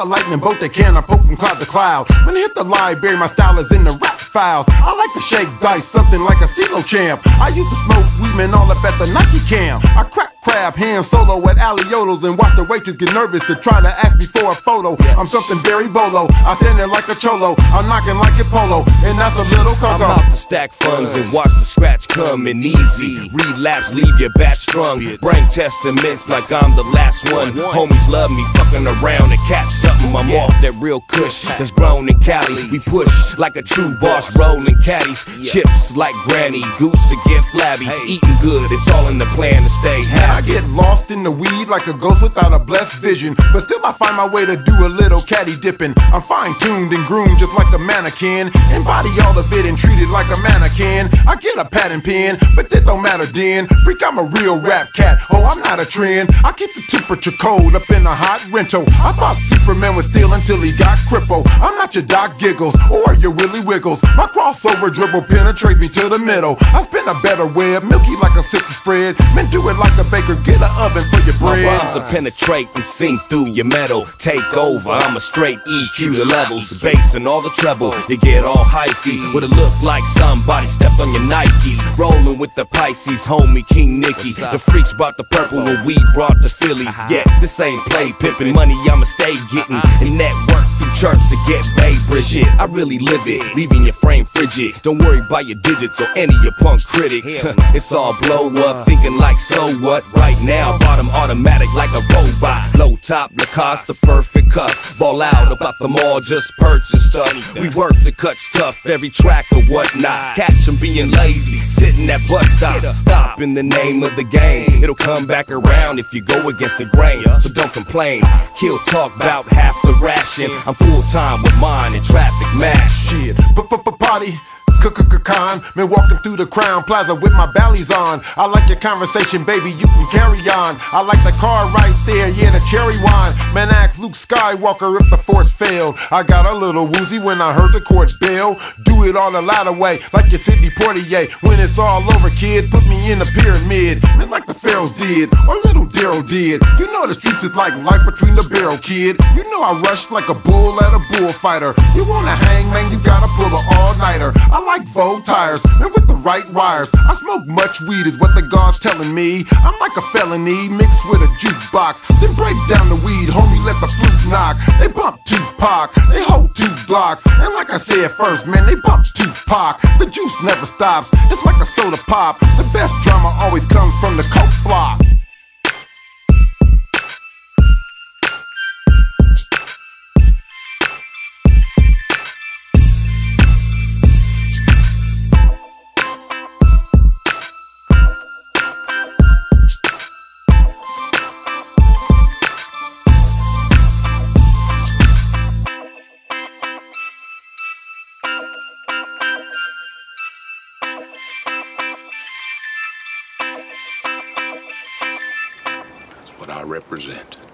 a lightning bolt that can I poke from cloud to cloud. When I hit the library, my style is in the rap files. I like to shake dice, something like a CeeLo champ. I used to smoke weed, man, all up at the Nike camp. I crack crab hand solo at Aliotos and watch the waitress get nervous to try to ask me for a photo. I'm something very bolo. I stand there like a cholo. I'm knocking like a polo, and that's a little coco. I'm out to stack funds and watch the scratch come coming easy. Relapse, leave your bat strung. Brain testaments like I'm the last one. Homies love me, fucking around and catch something. I'm off that real kush that's grown in Cali. We push like a true boss, rolling caddies. Chips like Granny, goose to get flabby. Eating good, it's all in the plan to stay Man, I get lost in the weed like a ghost without a blessed vision. But still, I find my way to do a little caddy dipping. I'm fine tuned and groomed just like a mannequin. Embody all of it and treat it like a mannequin. I get a pattern pen, but that don't matter then. Freak, I'm a real rap cat. Oh, I'm not a trend. I keep the temperature cold up in a hot rental. I thought Superman was still until he got crippled. I'm not your Doc Giggles or your Willy Wiggles. My crossover dribble penetrates me to the middle. I spin a better web, milky like a silky spread. Men do it like a baker, get an oven for your My bread. rhymes will penetrate and sink through your metal. Take over, I'm a straight EQ the levels. Bass and all the treble, you get all hyphy. With a look like somebody stepped on your Nikes. Rolling with the Pisces, homie King Nicky. The freaks brought the purple when we brought the Phillies. Uh-huh. Yeah, this ain't play pimping. Money I'ma stay getting. Uh-huh. And network through church to get Bay Bridget. I really live it, leaving your frame frigid. Don't worry about your digits or any of your punk critics. It's all blow up, thinking like so what? Right now, bottom automatic like a robot. Low top, Lacoste, the perfect cut. Ball out about the mall, just purchase stuff. We work the cuts tough, every track or whatnot. Catch 'em being lazy, sitting at bus stops. Stop in the name of the game. It'll come back around if you go against the grain. So don't complain. Kill talk about half the ration. I'm full time with mine and traffic mash. Shit, p-p-p-potty. Con, been walking through the Crowne Plaza with my bellies on. I like your conversation, baby. You can carry on. I like the car right there, yeah, the cherry wine. Man, ask Luke Skywalker if the force failed. I got a little woozy when I heard the court bell. Do it all the ladder way, like your Sidney Poitier. When it's all over, kid, put me in the pyramid. Man, like the Pharaohs did, or little Daryl did. You know the streets is like life between the barrel, kid. You know I rushed like a bull at a bullfighter. You wanna hang, man, you gotta pull. I like Vogue tires, man, with the right wires. I smoke much weed, is what the God's telling me. I'm like a felony mixed with a jukebox. Then break down the weed, homie, let the flute knock. They bump Tupac, they hold two blocks. And like I said first, man, they bump Tupac. The juice never stops, it's like a soda pop. The best drama always comes from the coke block. I represent.